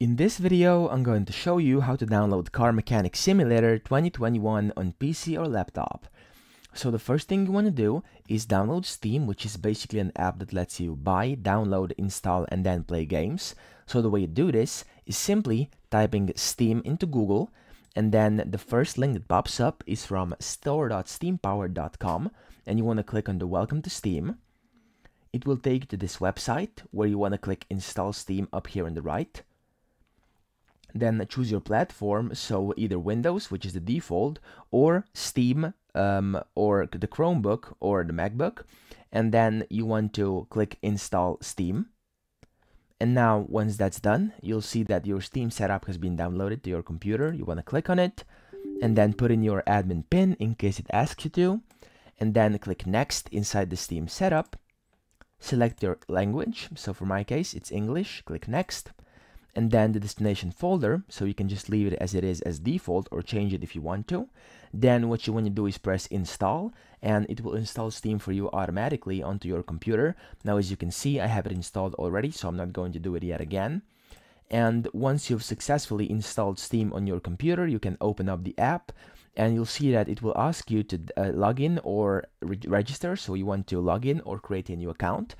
In this video, I'm going to show you how to download Car Mechanic Simulator 2021 on PC or laptop. So the first thing you want to do is download Steam, which is basically an app that lets you buy, download, install, and then play games. So the way you do this is simply typing Steam into Google, and then the first link that pops up is from store.steampowered.com, and you want to click on the Welcome to Steam. It will take you to this website where you want to click Install Steam up here on the right. Then choose your platform, so either Windows, which is the default, or Steam, um, or the Chromebook, or the MacBook. And then you want to click Install Steam. And now, once that's done, you'll see that your Steam setup has been downloaded to your computer. You want to click on it, and then put in your admin PIN in case it asks you to. And then click Next inside the Steam setup. Select your language. So for my case, it's English. Click Next and then the destination folder so you can just leave it as it is as default or change it if you want to. Then what you want to do is press install and it will install steam for you automatically onto your computer. Now as you can see i have it installed already so i'm not going to do it yet again. And once you've successfully installed steam on your computer you can open up the app and you'll see that it will ask you to uh, log in or re register so you want to log in or create a new account.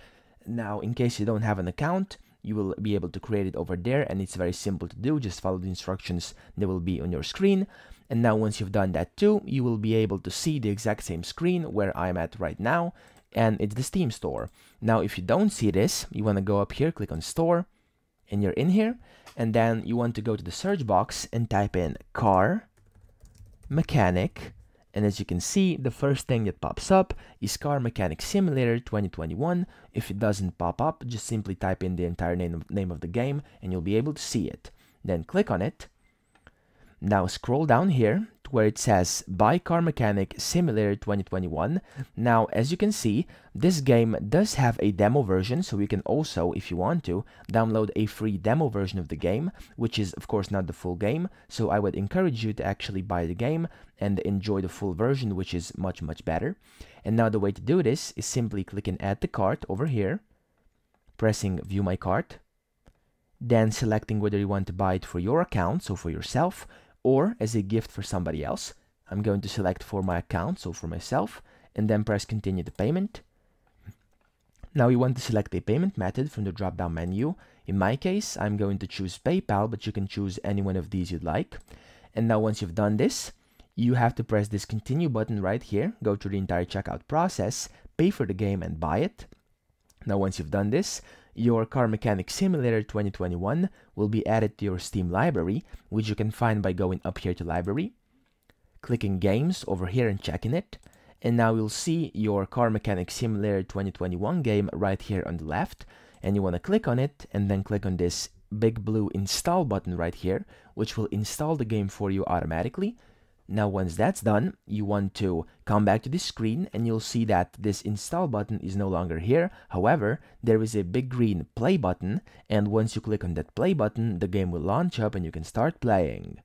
Now in case you don't have an account you will be able to create it over there and it's very simple to do. Just follow the instructions that will be on your screen. And now once you've done that too you will be able to see the exact same screen where I'm at right now and it's the Steam store. Now if you don't see this you want to go up here click on store and you're in here and then you want to go to the search box and type in car mechanic and as you can see, the first thing that pops up is Car Mechanic Simulator 2021. If it doesn't pop up, just simply type in the entire name of, name of the game and you'll be able to see it. Then click on it. Now scroll down here where it says Buy Car Mechanic Simulator 2021. Now, as you can see, this game does have a demo version, so you can also, if you want to, download a free demo version of the game, which is, of course, not the full game. So I would encourage you to actually buy the game and enjoy the full version, which is much, much better. And now the way to do this is simply clicking Add to Cart over here, pressing View My Cart, then selecting whether you want to buy it for your account, so for yourself, or as a gift for somebody else. I'm going to select for my account, so for myself, and then press continue the payment. Now you want to select a payment method from the drop-down menu. In my case, I'm going to choose PayPal, but you can choose any one of these you'd like. And now once you've done this, you have to press this continue button right here, go through the entire checkout process, pay for the game and buy it. Now once you've done this, your Car Mechanic Simulator 2021 will be added to your Steam library, which you can find by going up here to Library, clicking Games over here and checking it, and now you'll see your Car Mechanic Simulator 2021 game right here on the left, and you want to click on it, and then click on this big blue install button right here, which will install the game for you automatically, now once that's done, you want to come back to the screen and you'll see that this install button is no longer here. However, there is a big green play button and once you click on that play button, the game will launch up and you can start playing.